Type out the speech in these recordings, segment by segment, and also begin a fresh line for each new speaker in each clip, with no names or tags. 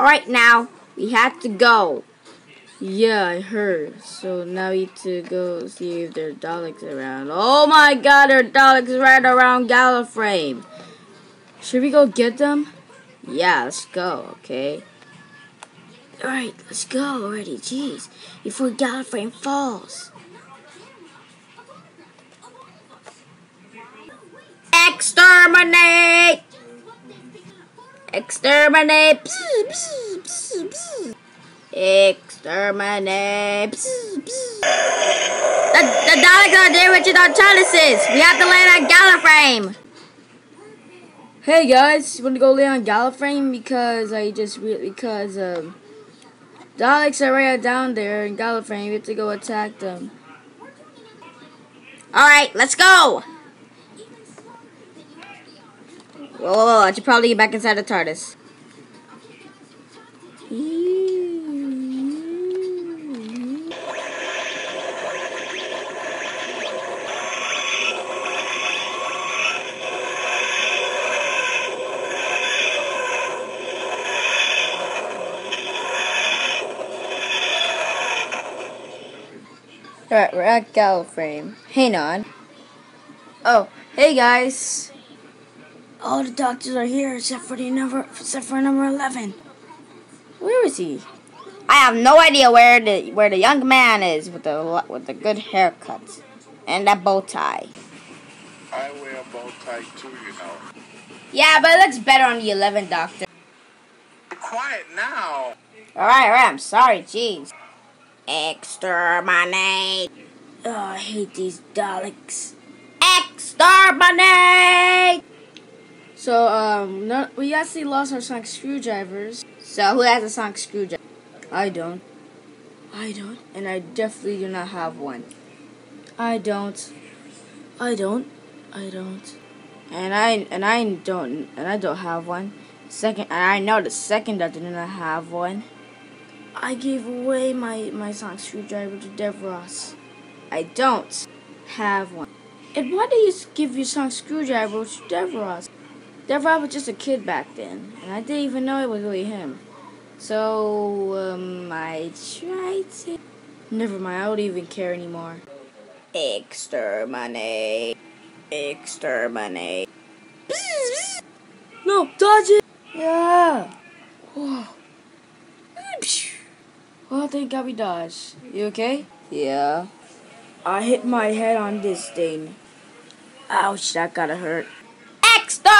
Alright now, we have to go. Yeah, I heard. So now we need to go see if there are Daleks around. Oh my god, there are Daleks right around Gallifrey. Should we go get them? Yeah, let's go, okay? Alright, let's go already, jeez. Before Gallifrey falls. Exterminate! Exterminate! Psst, psst, psst. Exterminate! The, the Daleks are there with our chalices! We have to land on Gallifrey! Hey guys, want to go land on Gallifrey because I just re because um Daleks are right down there in Gallifrey. We have to go attack them. All right, let's go. Whoa, I should probably get back inside the TARDIS. Alright, we're at Gallifrey. Hang on. Oh, hey guys. All the doctors are here except for the number except for number eleven. Where is he? I have no idea where the where the young man is with the with the good haircut and that bow tie.
I wear a bow tie too, you know.
Yeah, but it looks better on the 11th Doctor.
Be quiet now.
Alright, alright, I'm sorry, jeez. Exterminate! Oh, I hate these Daleks. Exterminate! So, um, no, we actually lost our sonic screwdrivers. So, who has a sonic screwdriver? I don't. I don't. And I definitely do not have one. I don't. I don't. I don't. And I and I don't and I don't have one. Second, and I know the second I did not have one. I gave away my, my sonic screwdriver to Davros. I don't have one. And why did you give your sonic screwdriver to Davros? Davros was just a kid back then, and I didn't even know it was really him. So, um, I tried to. Never mind, I don't even care anymore. Exterminate. Exterminate. No, dodge it! Yeah! Whoa. Well, thank God we dodged. You okay? Yeah. I hit my head on this thing. Ouch, that gotta hurt. Exterminate!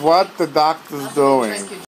What the doctor's doing?